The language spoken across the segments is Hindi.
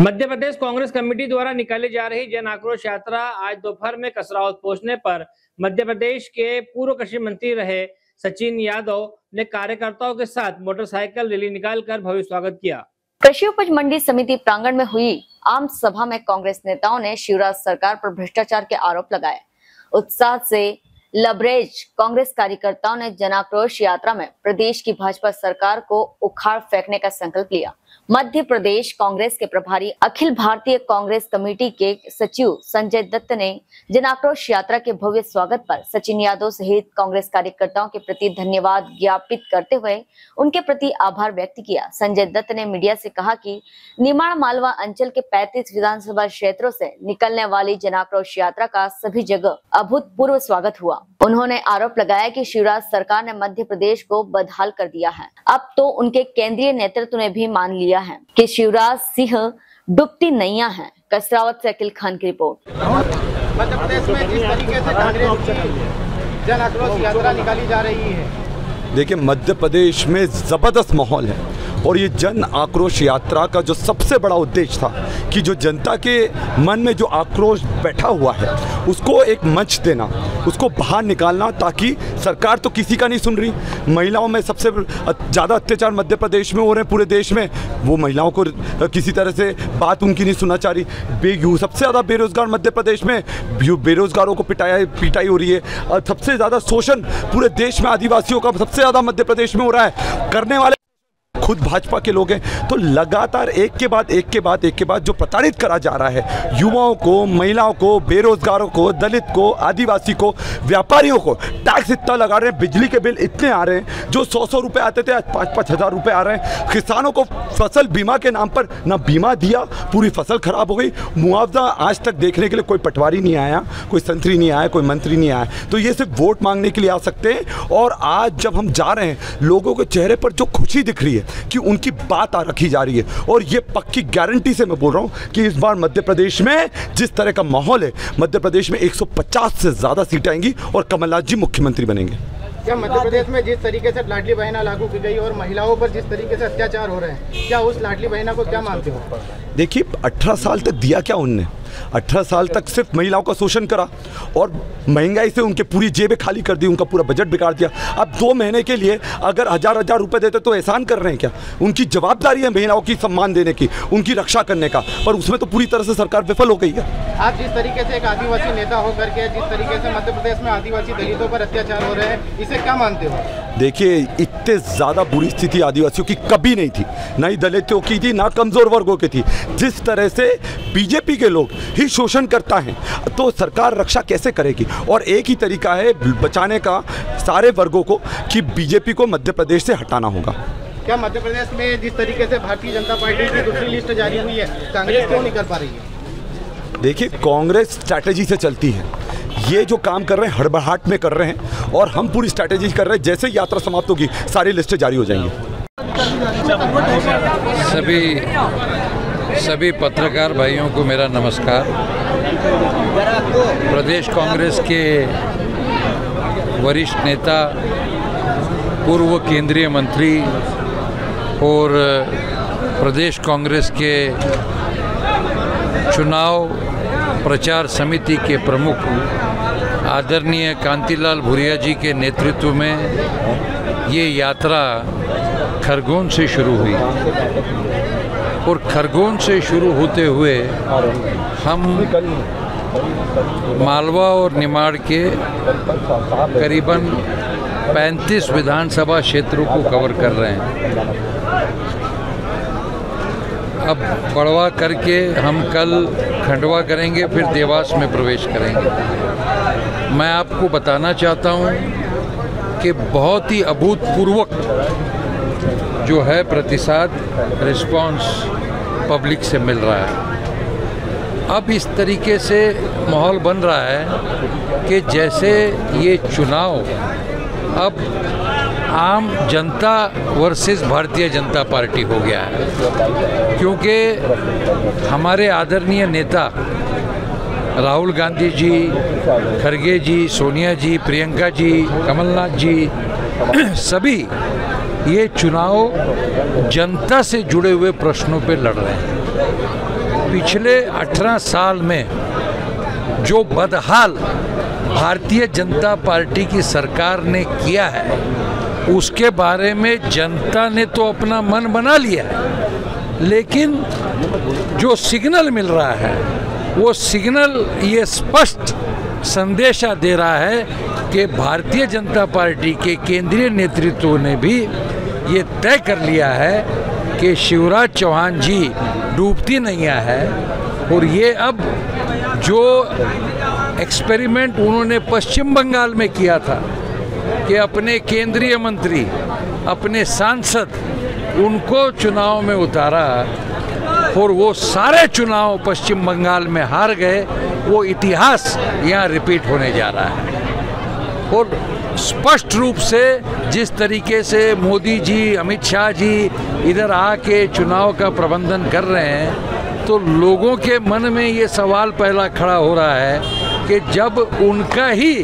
मध्य प्रदेश कांग्रेस कमेटी द्वारा निकाली जा रही जन आक्रोश यात्रा आज दोपहर में कसरावत पहुँचने पर मध्य प्रदेश के पूर्व कृषि मंत्री रहे सचिन यादव ने कार्यकर्ताओं के साथ मोटरसाइकिल रैली निकालकर भव्य स्वागत किया। कृषि उपज मंडी समिति प्रांगण में हुई आम सभा में कांग्रेस नेताओं ने शिवराज सरकार पर भ्रष्टाचार के आरोप लगाए। उत्साह से लबरेज कांग्रेस कार्यकर्ताओं ने जनाक्रोश यात्रा में प्रदेश की भाजपा सरकार को उखाड़ फेंकने का संकल्प लिया। मध्य प्रदेश कांग्रेस के प्रभारी अखिल भारतीय कांग्रेस कमेटी के सचिव संजय दत्त ने जन आक्रोश यात्रा के भव्य स्वागत पर सचिन यादव सहित कांग्रेस कार्यकर्ताओं के प्रति धन्यवाद ज्ञापित करते हुए उनके प्रति आभार व्यक्त किया। संजय दत्त ने मीडिया से कहा कि निमाड़ मालवा अंचल के 35 विधानसभा क्षेत्रों से निकलने वाली जन आक्रोश यात्रा का सभी जगह अभूतपूर्व स्वागत हुआ। उन्होंने आरोप लगाया की शिवराज सरकार ने मध्य प्रदेश को बदहाल कर दिया है। अब तो उनके केंद्रीय नेतृत्व ने भी मान लिया है। कि शिवराज सिंह डुबती नैया है। कसरावत से अकिल खान की रिपोर्ट। मध्य प्रदेश में जिस तरीके से कांग्रेस की जन आक्रोश यात्रा निकाली जा रही है। देखिए मध्य प्रदेश में ज़बरदस्त माहौल है। और ये जन आक्रोश यात्रा का जो सबसे बड़ा उद्देश्य था कि जो जनता के मन में जो आक्रोश बैठा हुआ है, उसको एक मंच देना, उसको बाहर निकालना ताकि सरकार तो किसी का नहीं सुन रही। महिलाओं में सबसे ज़्यादा अत्याचार मध्य प्रदेश में हो रहे हैं, पूरे देश में। वो महिलाओं को किसी तरह से बात उनकी नहीं सुनना चाह रही। बे सबसे ज़्यादा बेरोजगार मध्य प्रदेश में बेरोजगारों को पिटाया पिटाई हो रही है। और सबसे ज़्यादा शोषण पूरे देश में आदिवासियों का सबसे ज़्यादा मध्य प्रदेश में हो रहा है। करने वाले खुद भाजपा के लोग हैं। तो लगातार एक के बाद, एक के बाद, एक के बाद जो प्रताड़ित करा जा रहा है, युवाओं को, महिलाओं को, बेरोजगारों को, दलित को, आदिवासी को, व्यापारियों को टैक्स इतना लगा रहे हैं, बिजली के बिल इतने आ रहे हैं, जो सौ सौ रुपये आते थे, आज पाँच पाँच हज़ार रुपये आ रहे हैं। किसानों को फ़सल बीमा के नाम पर ना बीमा दिया, पूरी फ़सल खराब हो गई। मुआवजा आज तक देखने के लिए कोई पटवारी नहीं आया, कोई संतरी नहीं आया, कोई मंत्री नहीं आया। तो ये सिर्फ़ वोट मांगने के लिए आ सकते हैं। और आज जब हम जा रहे हैं, लोगों के चेहरे पर जो खुशी दिख रही है कि उनकी बात आ रखी जा रही है। और ये पक्की गारंटी से मैं बोल रहा हूँ कि इस बार मध्य प्रदेश में जिस तरह का माहौल है मध्य प्रदेश में 150 से ज़्यादा सीटें आएँगी और कमलनाथ जी मुख्यमंत्री बनेंगे। क्या मध्य प्रदेश में जिस तरीके से लाडली बहना लागू की गई और महिलाओं पर जिस तरीके से अत्याचार हो रहे हैं क्या उस लाडली बहना को क्या मानते हो? देखिए अठारह साल तक दिया क्या उनने? अठारह साल तक सिर्फ़ महिलाओं का शोषण करा और महँगाई से उनके पूरी जेबें खाली कर दी, उनका पूरा बजट बिगाड़ दिया। अब दो महीने के लिए अगर हज़ार हज़ार रुपए देते तो एहसान कर रहे हैं क्या? उनकी जवाबदारी है महिलाओं की सम्मान देने की, उनकी रक्षा करने का, पर उसमें तो पूरी तरह से सरकार विफल हो गई है। आप जिस तरीके से एक आदिवासी नेता होकर के, जिस तरीके से मध्य प्रदेश में आदिवासी दलितों पर अत्याचार हो रहे हैं, इसे क्या मानते हो? देखिए इतने ज़्यादा बुरी स्थिति आदिवासियों की कभी नहीं थी। ना ही दलितों की थी ना कमज़ोर वर्गों की थी। जिस तरह से बीजेपी के लोग ही शोषण करता है तो सरकार रक्षा कैसे करेगी? और एक ही तरीका है बचाने का सारे वर्गों को कि बीजेपी को मध्य प्रदेश से हटाना होगा। क्या मध्य प्रदेश में जिस तरीके से भारतीय जनता पार्टी की दूसरी लिस्ट जारी हुई है कांग्रेस क्यों नहीं कर पा रही है? देखिए कांग्रेस स्ट्रैटेजी से चलती है। ये जो काम कर रहे हैं, हड़बड़ाहट में कर रहे हैं और हम पूरी स्ट्रैटेजी कर रहे हैं, जैसे यात्रा समाप्त होगी, सारी लिस्टें जारी हो जाएँगी। सभी सभी पत्रकार भाइयों को मेरा नमस्कार। प्रदेश कांग्रेस के वरिष्ठ नेता, पूर्व केंद्रीय मंत्री और प्रदेश कांग्रेस के चुनाव प्रचार समिति के प्रमुख आदरणीय कांतीलाल भूरिया जी के नेतृत्व में ये यात्रा खरगोन से शुरू हुई। और खरगोन से शुरू होते हुए हम मालवा और निमाड़ के करीबन 35 विधानसभा क्षेत्रों को कवर कर रहे हैं। अब बड़वा करके हम कल खंडवा करेंगे, फिर देवास में प्रवेश करेंगे। मैं आपको बताना चाहता हूँ कि बहुत ही अभूतपूर्वक जो है प्रतिसाद रिस्पांस पब्लिक से मिल रहा है। अब इस तरीके से माहौल बन रहा है कि जैसे ये चुनाव अब आम जनता वर्सेस भारतीय जनता पार्टी हो गया है। क्योंकि हमारे आदरणीय नेता राहुल गांधी जी, खरगे जी, सोनिया जी, प्रियंका जी, कमलनाथ जी, सभी ये चुनाव जनता से जुड़े हुए प्रश्नों पे लड़ रहे हैं। पिछले 18 साल में जो बदहाल भारतीय जनता पार्टी की सरकार ने किया है उसके बारे में जनता ने तो अपना मन बना लिया है। लेकिन जो सिग्नल मिल रहा है, वो सिग्नल ये स्पष्ट संदेशा दे रहा है कि भारतीय जनता पार्टी के केंद्रीय नेतृत्व ने भी ये तय कर लिया है कि शिवराज चौहान जी डूबती नैया है। और ये अब जो एक्सपेरिमेंट उन्होंने पश्चिम बंगाल में किया था कि अपने केंद्रीय मंत्री, अपने सांसद उनको चुनाव में उतारा और वो सारे चुनाव पश्चिम बंगाल में हार गए, वो इतिहास यहाँ रिपीट होने जा रहा है। और स्पष्ट रूप से जिस तरीके से मोदी जी, अमित शाह जी इधर आके चुनाव का प्रबंधन कर रहे हैं तो लोगों के मन में ये सवाल पहला खड़ा हो रहा है कि जब उनका ही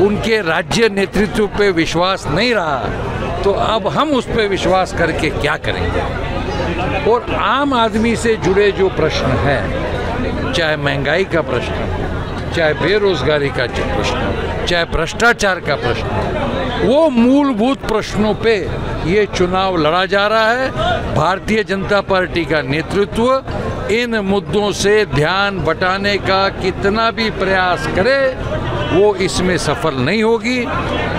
उनके राज्य नेतृत्व पे विश्वास नहीं रहा तो अब हम उस पर विश्वास करके क्या करेंगे? और आम आदमी से जुड़े जो प्रश्न हैं, चाहे महँगाई का प्रश्न, चाहे बेरोजगारी का प्रश्न, चाहे भ्रष्टाचार का प्रश्न वो मूलभूत प्रश्नों पे ये चुनाव लड़ा जा रहा है। भारतीय जनता पार्टी का नेतृत्व इन मुद्दों से ध्यान बटाने का कितना भी प्रयास करे, वो इसमें सफल नहीं होगी।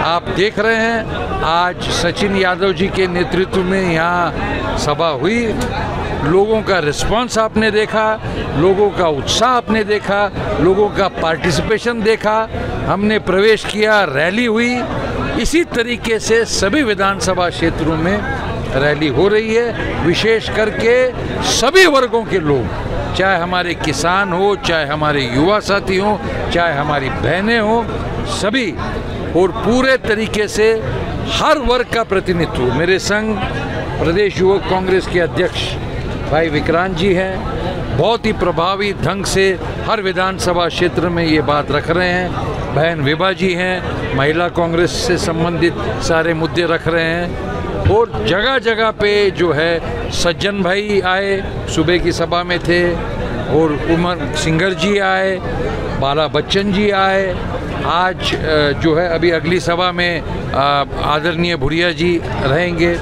आप देख रहे हैं, आज सचिन यादव जी के नेतृत्व में यहाँ सभा हुई। लोगों का रिस्पांस आपने देखा, लोगों का उत्साह आपने देखा, लोगों का पार्टिसिपेशन देखा। हमने प्रवेश किया, रैली हुई। इसी तरीके से सभी विधानसभा क्षेत्रों में रैली हो रही है, विशेष करके सभी वर्गों के लोग, चाहे हमारे किसान हो, चाहे हमारे युवा साथी हो, चाहे हमारी बहनें हो, सभी और पूरे तरीके से हर वर्ग का प्रतिनिधित्व। मेरे संग प्रदेश युवक कांग्रेस के अध्यक्ष भाई विक्रांत जी हैं। बहुत ही प्रभावी ढंग से हर विधानसभा क्षेत्र में ये बात रख रहे हैं। बहन विभा जी हैं, महिला कांग्रेस से संबंधित सारे मुद्दे रख रहे हैं और जगह जगह पे जो है, सज्जन भाई आए, सुबह की सभा में थे और उमर सिंगर जी आए, बाला बच्चन जी आए। आज जो है, अभी अगली सभा में आदरणीय भुरिया जी रहेंगे।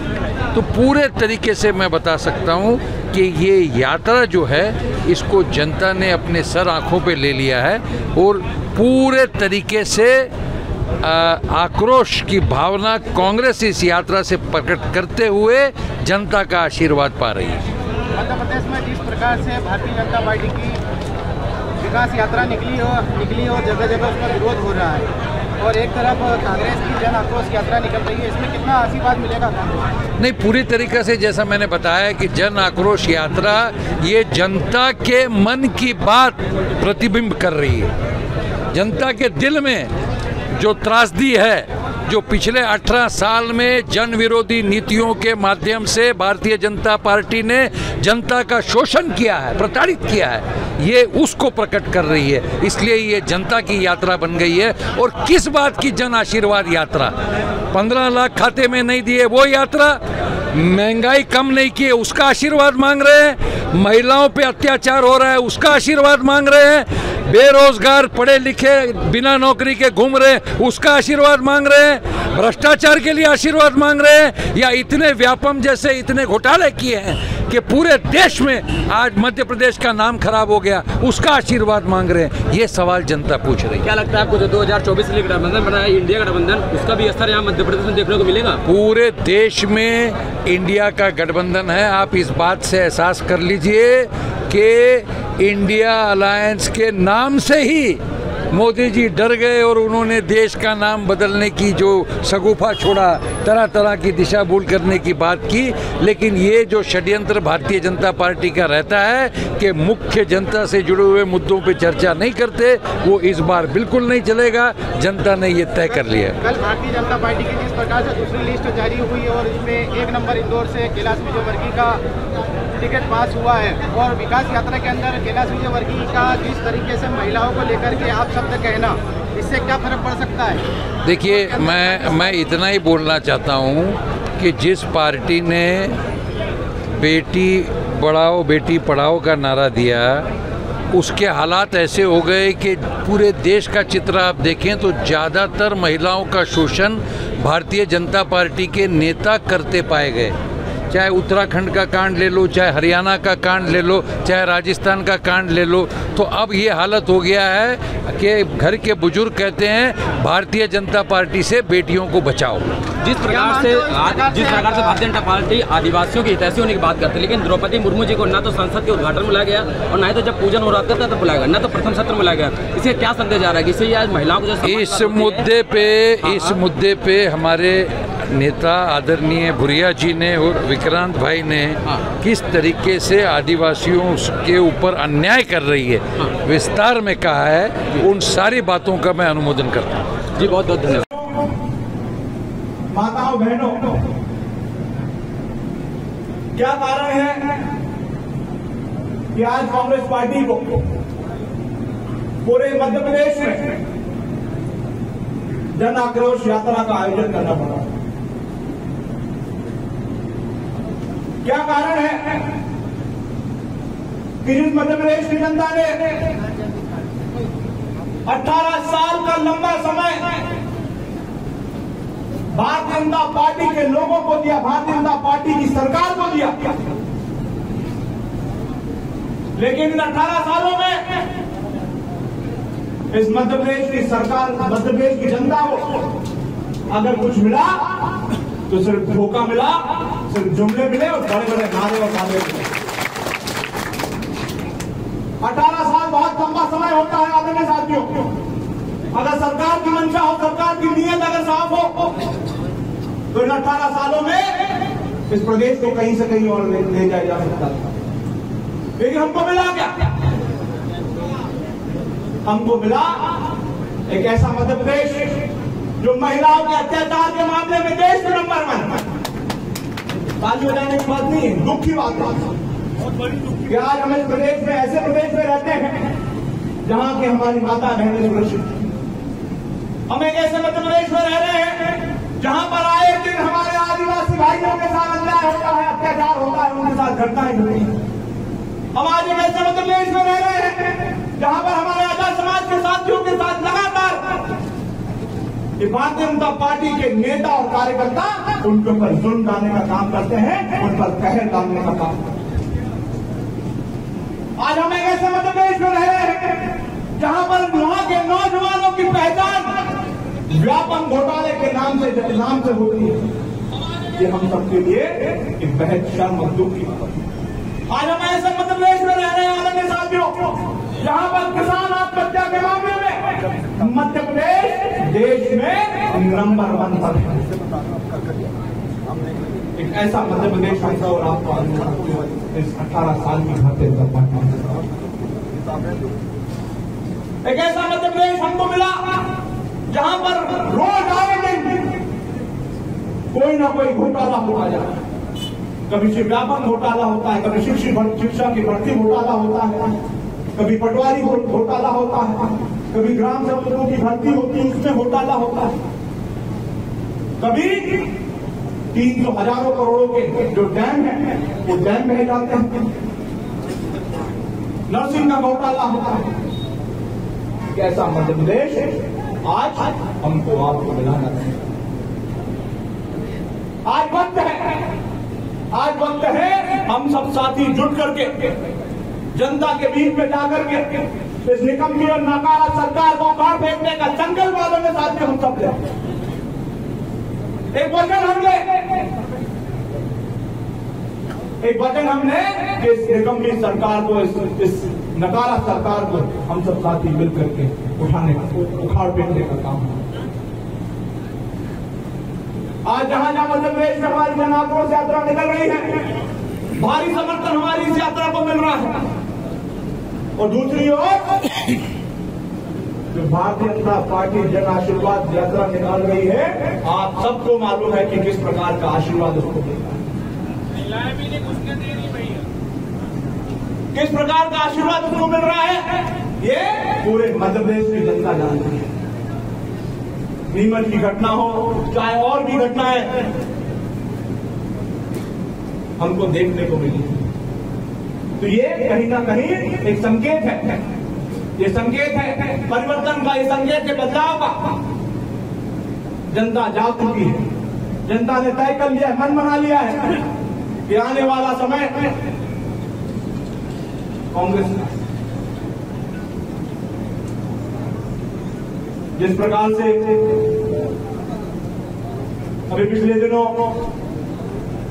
तो पूरे तरीके से मैं बता सकता हूँ कि ये यात्रा जो है, इसको जनता ने अपने सर आँखों पे ले लिया है और पूरे तरीके से आक्रोश की भावना कांग्रेस इस यात्रा से प्रकट करते हुए जनता का आशीर्वाद पा रही है। मध्य प्रदेश में जिस प्रकार से भारतीय जनता पार्टी की विकास यात्रा निकली हो निकली हो जगह जगह उसका विरोध हो रहा है। और एक तरफ़ कांग्रेस की जन आक्रोश यात्रा निकल रही है, इसमें कितना आशीर्वाद मिलेगा नहीं, पूरी तरीके से जैसा मैंने बताया कि जन आक्रोश यात्रा ये जनता के मन की बात प्रतिबिंब कर रही है। जनता के दिल में जो त्रासदी है जो पिछले 18 साल में जन विरोधी नीतियों के माध्यम से भारतीय जनता पार्टी ने जनता का शोषण किया है, प्रताड़ित किया है, ये उसको प्रकट कर रही है। इसलिए ये जनता की यात्रा बन गई है। और किस बात की जन आशीर्वाद यात्रा? पंद्रह लाख खाते में नहीं दिए वो यात्रा? महँगाई कम नहीं की उसका आशीर्वाद मांग रहे हैं। महिलाओं पे अत्याचार हो रहा है, उसका आशीर्वाद मांग रहे हैं। बेरोजगार पढ़े लिखे बिना नौकरी के घूम रहे उसका आशीर्वाद मांग रहे हैं भ्रष्टाचार के लिए आशीर्वाद मांग रहे हैं या इतने व्यापम जैसे इतने घोटाले किए हैं कि पूरे देश में आज मध्य प्रदेश का नाम खराब हो गया उसका आशीर्वाद मांग रहे हैं? ये सवाल जनता पूछ रही है। क्या लगता है आपको जो 2024 के गठबंधन बना है इंडिया गठबंधन उसका भी असर यहाँ मध्य प्रदेश में देखने को मिलेगा? पूरे देश में इंडिया का गठबंधन है आप इस बात से एहसास कर लीजिए कि इंडिया अलायंस के नाम से ही मोदी जी डर गए और उन्होंने देश का नाम बदलने की जो सगुफा छोड़ा तरह तरह की दिशा भूल करने की बात की। लेकिन ये जो षड्यंत्र भारतीय जनता पार्टी का रहता है कि मुख्य जनता से जुड़े हुए मुद्दों पे चर्चा नहीं करते, वो इस बार बिल्कुल नहीं चलेगा। जनता ने ये तय कर लिया। कल भारतीय जनता पार्टी की जिस प्रकार से दूसरी लिस्ट जारी हुई और इसमें एक नंबर इंदौर से कैलाश विजयवर्गीय का टिकट पास हुआ है और विकास यात्रा के अंदर कैलाश विजयवर्गीय का जिस तरीके से महिलाओं को लेकर के आप शब्द कहना इससे क्या फ़र्क पड़ सकता है? देखिए मैं मैं इतना ही बोलना चाहता हूँ कि जिस पार्टी ने बेटी बढ़ाओ बेटी पढ़ाओ का नारा दिया उसके हालात ऐसे हो गए कि पूरे देश का चित्र आप देखें तो ज़्यादातर महिलाओं का शोषण भारतीय जनता पार्टी के नेता करते पाए गए। चाहे उत्तराखंड का कांड ले लो चाहे हरियाणा का कांड ले लो चाहे राजस्थान का कांड ले लो तो अब ये हालत हो गया है कि घर के बुज़ुर्ग कहते हैं भारतीय जनता पार्टी से बेटियों को बचाओ। जिस प्रकार से आज जिस प्रकार से भारतीय जनता पार्टी आदिवासियों की हितैषी होने की बात करती है लेकिन द्रौपदी मुर्मू जी को ना तो संसद के उद्घाटन में बुलाया गया और ना ही तो जब पूजन हो रहा था तब बुलाया गया ना तो प्रथम सत्र में लाया गया। इसे क्या संदेश जा रहा है कि इससे आज महिलाओं को जो इस है- मुद्दे पे इस मुद्दे पे हमारे नेता आदरणीय भुरिया जी ने और विक्रांत भाई ने किस तरीके से आदिवासियों के ऊपर अन्याय कर रही है विस्तार में कहा है उन सारी बातों का मैं अनुमोदन करता हूँ। जी बहुत बहुत धन्यवाद। माताओं बहनों क्या कारण है कि आज कांग्रेस पार्टी को पूरे मध्य प्रदेश में जन आक्रोश यात्रा का आयोजन करना पड़ा? क्या कारण है? कि जिस मध्य प्रदेश की जनता ने 18 साल का लंबा समय भारतीय जनता पार्टी के लोगों को दिया, भारतीय जनता पार्टी की सरकार को दिया। लेकिन इन 18 सालों में इस मध्य प्रदेश की सरकार मध्य प्रदेश की जनता को अगर कुछ मिला तो सिर्फ़ धोखा मिला सिर्फ़ जुमले मिले और बड़े बड़े नारे और वादे मिले। अठारह साल बहुत लंबा समय होता है आदरणीय साथियों। अगर सरकार की मंशा हो सरकार की नीयत अगर साफ़ हो तो इन अठारह सालों में इस प्रदेश को कहीं से कहीं और ले, ले जाया जा सकता था। लेकिन हमको मिला क्या? हमको मिला एक ऐसा मध्य प्रदेश जो महिलाओं के अत्याचार के मामले में देश में नंबर वन। ताली बजाने की बात नहीं है। दुख की बात है कि आज हम इस प्रदेश में ऐसे प्रदेश में रहते हैं जहाँ की हमारी माता बहनें सुरक्षित हैं। हम एक ऐसे मध्य प्रदेश में रह रहे हैं जहाँ पर आए दिन हमारे आदिवासी भाइयों के साथ अन्याय होता है अत्याचार होता है उनके साथ घटनाएँ होती हैं हम आज एक ऐसे मध्य प्रदेश में रह रहे हैं जहाँ पर हमारे आज़ाद समाज के साथियों के साथ लगातार ये भारतीय जनता पार्टी के नेता और कार्यकर्ता उनके ऊपर जुल्म डालने का काम करते हैं, उन पर कहर डालने का काम करते हैं। आज हम एक ऐसे मध्य प्रदेश में रह रहे हैं, जहाँ पर वहाँ के नौजवानों की पहचान व्यापम घोटाले के नाम से नाम से होती है। ये हम सबके लिए एक बेहद शर्म और दुख की आज हम ऐसे मध्य प्रदेश में रह रहे हैं, आदरणीय साथियों, जहाँ पर किसान आत्महत्या के मामले में मध्य प्रदेश देश में नंबर वन पर है। एक ऐसा मध्य प्रदेश सब और आपको इस अठारह साल की पार्टी एक ऐसा मध्य प्रदेश हमको मिला, जहाँ पर रोज आए दिन कोई ना कोई घोटाला होता जाता है। कभी से व्यापक घोटाला होता है, कभी शिक्षा की भर्ती घोटाला होता है। कभी पटवारी घोटाला होता है। कभी ग्राम सेवकों की भर्ती होती है उसमें घोटाला होता है। कभी तीन सौ हज़ारों करोड़ों के जो डैम है, वो डैम बह जाते हैं। नर्सिंग का घोटाला होता है। कैसा मध्य प्रदेश आज हमको आपको मिलाना चाहिए आज वक्त है। आज वक्त है। हम सब साथी जुट करके, जनता के बीच में जाकर के इस निकम्मी और नाकारा सरकार को उखाड़ फेंकने का संकल्प वालों के साथ में हम सब ले एक वचन हमने एक वचन हमने कि इस निकम्मी सरकार को इस, इस नकारा सरकार को हम सब साथी मिल करके उठाने का उखाड़ फेंकने का काम। आज जहाँ जहाँ मध्य प्रदेश में हमारी जन आक्रोश यात्रा निकल रही है भारी समर्थन हमारी इस यात्रा को मिल रहा है और दूसरी ओर जो भारतीय जनता पार्टी जन आशीर्वाद यात्रा निकाल रही है, आप सबको मालूम है कि किस प्रकार का आशीर्वाद उसको है। किस प्रकार का आशीर्वाद उसको मिल रहा है? ये पूरे मध्य प्रदेश की जनता जानती है। नीमच की घटना हो, चाहे और भी घटनाएँ हमको देखने को मिली। तो ये कहीं ना कहीं एक संकेत है। ये संकेत है परिवर्तन का, ये संकेत है बदलाव का। जनता जाग चुकी है। जनता ने तय कर लिया है मन बना लिया है कि आने वाला समय कांग्रेस जिस प्रकार से अभी पिछले दिनों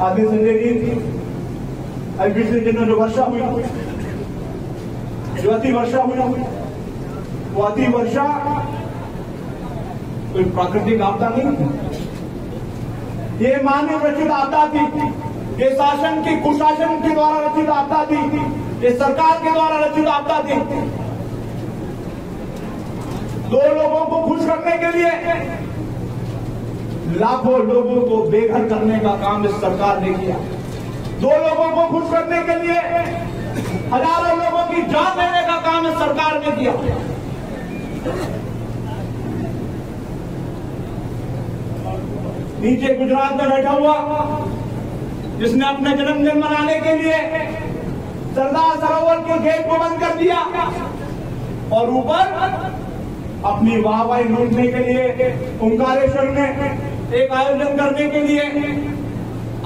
आदि संजय जी अभी पिछले दिनों जो वर्षा हुई जो अति वर्षा हुई वो अति वर्षा कोई प्राकृतिक आपदा नहीं ये मानव रचित आपदा थी ये शासन की कुशासन के द्वारा रचित आपदा थी ये सरकार के द्वारा रचित आपदा थी दो लोगों को खुश करने के लिए, लाखों लोगों को बेघर करने का काम इस सरकार ने किया। दो लोगों को खुश करने के लिए हज़ारों लोगों की जान देने का काम इस सरकार ने किया। नीचे गुजरात में बैठा हुआ, जिसने अपने जन्मदिन मनाने के लिए सरदार सरोवर के गेट को बंद कर दिया और ऊपर अपनी वाहवाही लूटने के लिए ओंकारेश्वर में एक आयोजन करने के लिए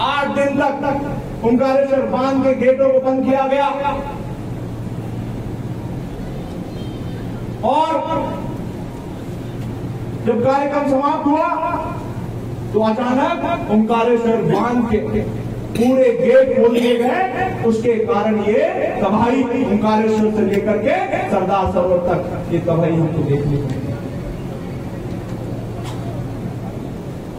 आठ दिन तक तक ओंकारेश्वर बाँध के गेटों को बंद किया गया। और जब कार्यक्रम समाप्त हुआ तो अचानक ओंकारेश्वर बाँध के पूरे गेट खोल दिए गए। उसके कारण ये तबाही ओंकारेश्वर से लेकर के सरदार सरोवर तक। ये तबाही हमको देखने को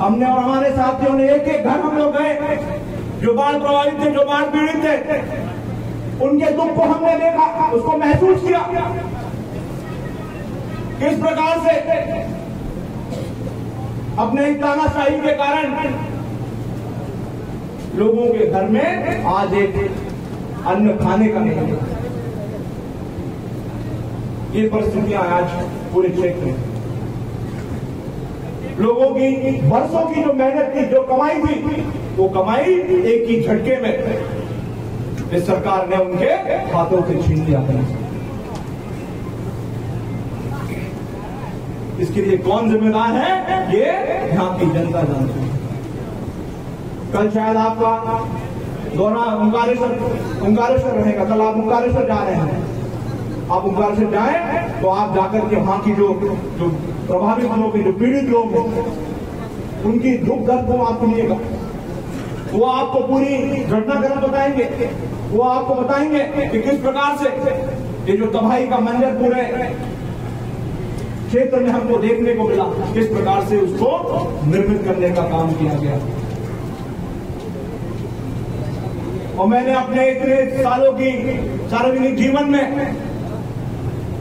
हमने और हमारे साथियों ने एक एक घर हम लोग गए। जो बाढ़ प्रभावित थे, जो बाढ़ पीड़ित थे, उनके दुख को हमने देखा, उसको महसूस किया। किस प्रकार से अपने तानाशाही के कारण लोगों के घर में आज एक अन्न खाने का नहीं ये परिस्थितियाँ आज पूरे क्षेत्र में लोगों की, वर्षों की जो मेहनत थी जो कमाई थी वो कमाई एक ही झटके में इस सरकार ने उनके हाथों से छीन लिया था। इसके लिए कौन जिम्मेदार है? ये यहाँ की जनता जानती है। कल शायद आपका दौरा ओंकारेश्वर ओंकारेश्वर रहेगा। कल आप ओंकारेश्वर जा रहे हैं। आप ओंकारेश्वर जाए तो आप जाकर के वहाँ की जो जो प्रभावित लोग जो पीड़ित लोग हैं, उनकी दुख दर्द को आप सुनिएगा वो आपको पूरी घटनाक्रम बताएँगे। वो आपको बताएँगे कि किस प्रकार से ये जो तबाही का मंजर पूरे क्षेत्र में हमको देखने को मिला, किस प्रकार से उसको निर्मित करने का काम किया गया। और मैंने अपने इतने सालों की सार्वजनिक जीवन में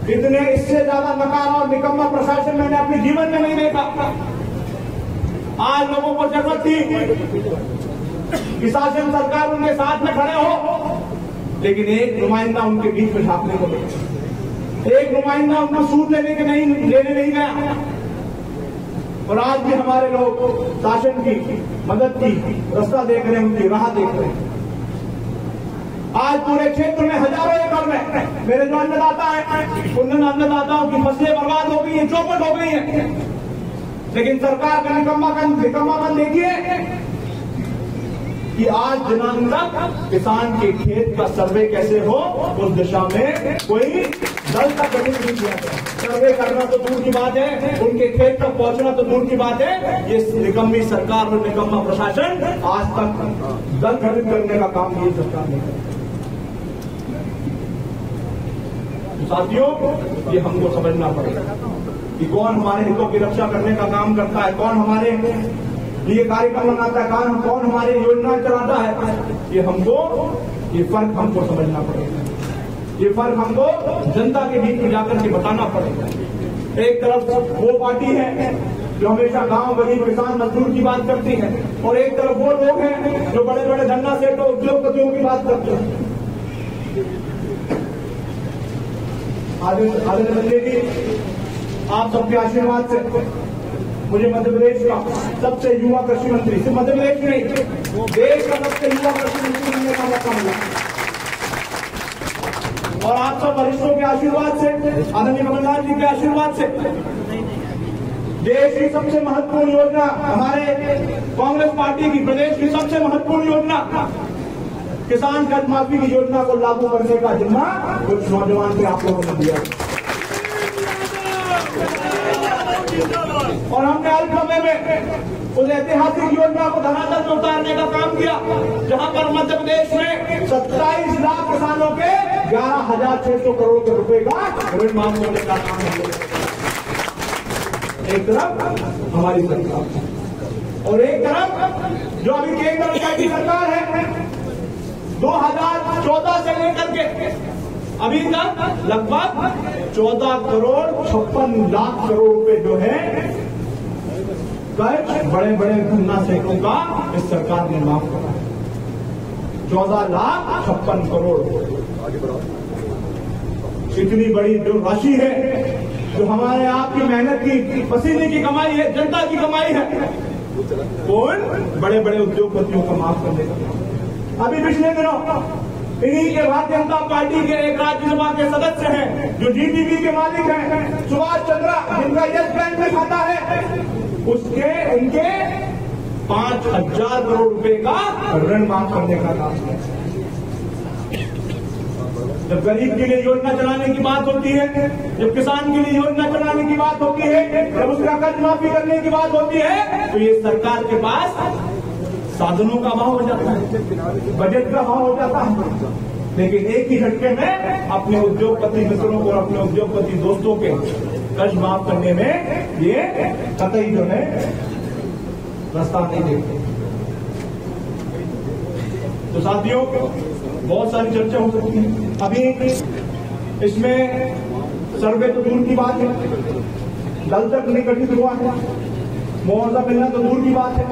इतने इससे ज़्यादा नकारा और निकम्मा प्रशासन मैंने अपने जीवन में नहीं देखा। आज लोगों को ज़रूरत थी कि शासन सरकार उनके साथ में खड़े हो। लेकिन एक नुमाइंदा उनके बीच में झांकने को एक नुमाइंदा उनको सूट लेने के नहीं, लेने नहीं गया। और आज भी हमारे लोग शासन की मदद की, रास्ता देख रहे हैं, उनकी राह देख रहे हैं। आज पूरे क्षेत्र में हज़ारों एकड़ में मेरे जो अन्नदाता है, उन अन्नदाताओं की फ़सलें बर्बाद हो गई है, चौपट हो गई है। लेकिन सरकार का निकम्मापन निकम्मापन देखिए कि आज दिनांक तक किसान के खेत का सर्वे कैसे हो, उस दिशा में कोई दल का गठन नहीं किया गया। सर्वे करना तो दूर की बात है, उनके खेत तक पहुँचना तो दूर की बात है। ये निकम्मी सरकार और निकम्मा प्रशासन आज तक दल गठित करने का काम ये सरकार नहीं कर साथियों, ये हमको समझना पड़ेगा कि कौन हमारे हितों की रक्षा करने का काम करता है, कौन हमारे लिए कार्यक्रम बनाता कौन कौन हमारी योजना चलाता है? ये हमको, ये फ़र्क हमको समझना पड़ेगा। ये फ़र्क हमको जनता के बीच में जाकर के बताना पड़ेगा। एक तरफ़ वो पार्टी है जो हमेशा गाँव गरीब किसान मजदूर की बात करती है, और एक तरफ़ वो लोग हैं जो बड़े बड़े धंधा सेठों उद्योगपतियों की बात करते हैं। आदित्य जी, आप सबके आशीर्वाद से मुझे मध्य प्रदेश का सबसे युवा कृषि मंत्री सिर्फ़ मध्य प्रदेश नहीं देश का सबसे युवा कृषि मंत्री बनने का मौका मिला। और आप सब वरिष्ठों के आशीर्वाद से, आदरणीय कमलनाथ जी के आशीर्वाद से, देश की सबसे महत्वपूर्ण योजना, हमारे कांग्रेस पार्टी की प्रदेश की सबसे महत्वपूर्ण योजना, किसान कर्ज माफ़ी की योजना को लागू करने का जिम्मा कुछ नौजवान से आप लोगों ने दिया। और हमने अल्प समय में उस ऐतिहासिक योजना को धरातल में उतारने का काम किया, जहाँ पर मध्य प्रदेश में 27 लाख किसानों के ग्यारह हज़ार छह सौ करोड़ के रुपए का ऋण माफ़ होने का काम एक तरफ़ हमारी सरकार और एक तरफ़ जो अभी केंद्र की सरकार है 2014 से लेकर के अभी तक लगभग 14 करोड़ छप्पन लाख करोड़ रुपए जो है कर्ज बड़े बड़े सेठों का, इस सरकार ने माफ़ करा। चौदह लाख छप्पन करोड़। इतनी बड़ी जो राशि है जो हमारे आपकी मेहनत की, पसीने की कमाई है, जनता की कमाई है। कौन बड़े बड़े उद्योगपतियों को माफ़ करने का अभी पिछले दिनों, इन्हीं के भारतीय जनता पार्टी के एक राज्यसभा के सदस्य हैं, जो जीटीबी के मालिक हैं, सुभाष चंद्रा, जिनका यस बैंक में खाता है। उसके उनके पाँच हज़ार करोड़ रुपए का ऋण माफ़ करने का काम किया जब गरीब के लिए योजना चलाने की बात होती है, जब किसान के लिए योजना चलाने की बात होती है, जब उसका कर्ज माफ़ी करने की बात होती है तो ये सरकार के पास साधनों का अभाव हो जाता है, बजट का अभाव हो जाता है। लेकिन एक ही झटके में अपने उद्योगपति मित्रों को और अपने उद्योगपति दोस्तों के कर्ज माफ़ करने में ये कतई जो है रास्ता नहीं देखते। तो साथियों, बहुत सारी चर्चा हो सकती है। अभी इसमें सर्वे तो दूर की बात है। दल तक नहीं गठित हुआ है। मुआवजा मिलना तो दूर की बात है।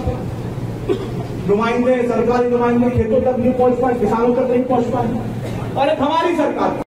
नुमाइंदे, सरकारी नुमाइंदे खेतों तक नहीं पहुँच पाए, किसानों तक नहीं पहुँच पाए। और हमारी सरकार